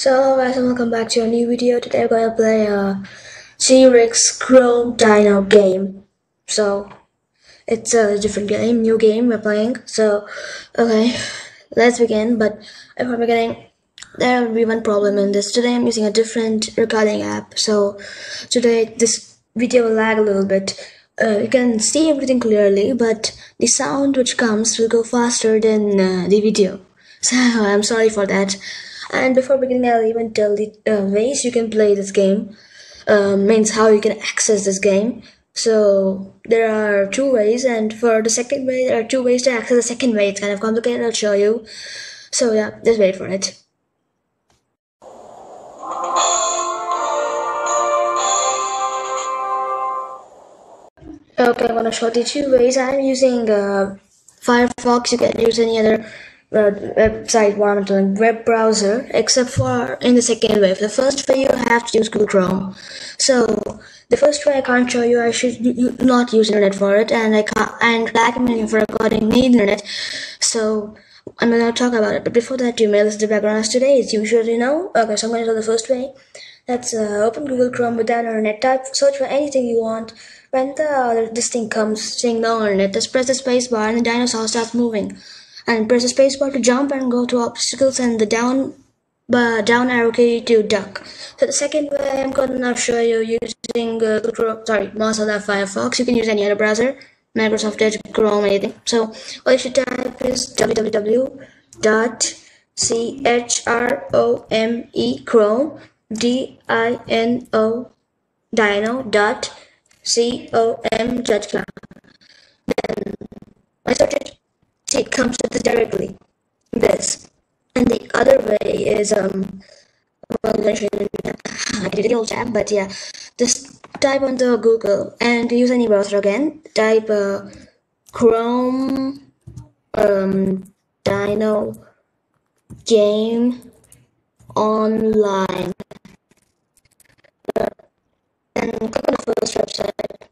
So guys and welcome back to a new video. Today we're gonna play a T-Rex Chrome Dino game. So it's a different game, new game we're playing. So okay, let's begin. But before beginning, there will be one problem in this. Today I'm using a different recording app. So today this video will lag a little bit. Uh, you can see everything clearly, but the sound which comes will go faster than uh, the video. So I'm sorry for that. And before beginning, I'll even tell the uh, ways you can play this game. Uh, means how you can access this game. So there are two ways, and for the second way, there are two ways to access the second way. It's kind of complicated. I'll show you. So yeah, just wait for it. Okay, I'm gonna show the two ways. I'm using uh, Firefox. You can use any other website I'm doing web browser except for in the second wave. The first way you have to use Google Chrome. So the first way I can't show you I should not use internet for it and I can't and documenting for recording need internet. So I'm gonna talk about it. But before that you may listen to background today? As usual you know. Okay so I'm gonna show the first way. That's uh, open Google Chrome without internet. Type search for anything you want. When the this thing comes saying no internet just press the space bar and the dinosaur starts moving and press the spacebar to jump and go to obstacles and the down uh, down arrow key to duck. So the second way I'm to show you using uh, sorry Mozilla Firefox. You can use any other browser, Microsoft Edge, Chrome, anything. So all you should type is www dot Chrome d i n o Dino dot C O M Judge Then I search it it comes to this directly. This. And the other way is, um, well, I did the old tab, but yeah, just type on the Google and use any browser again. Type uh, Chrome, um, Dino game online. And click on the first website.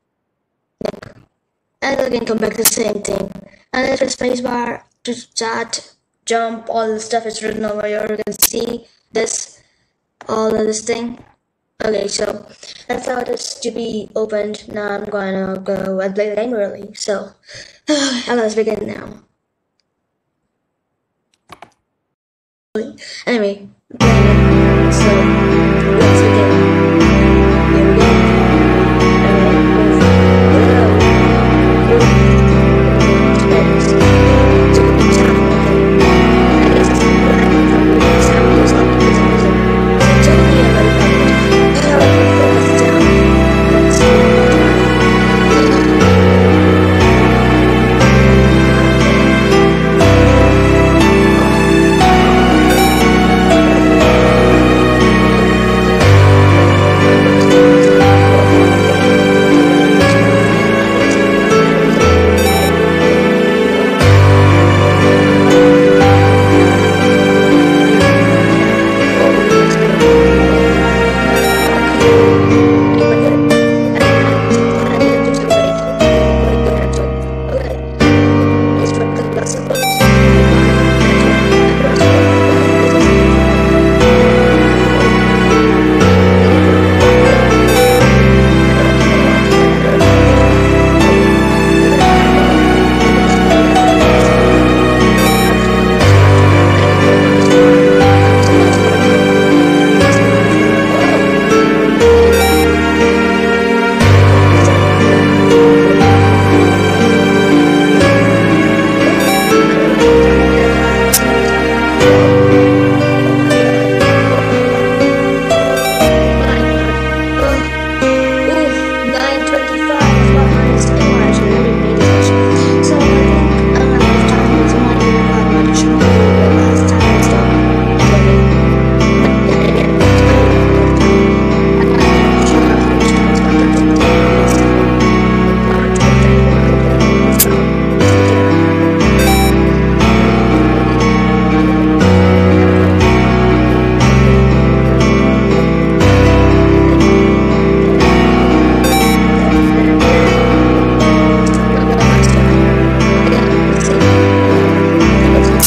And again, come back to the same thing and spacebar to chat jump all the stuff is written over here. You can see this all of this thing. Okay so that's how it is to be opened. Now i'm gonna go and play the game early so let's begin now. Anyway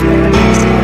experience.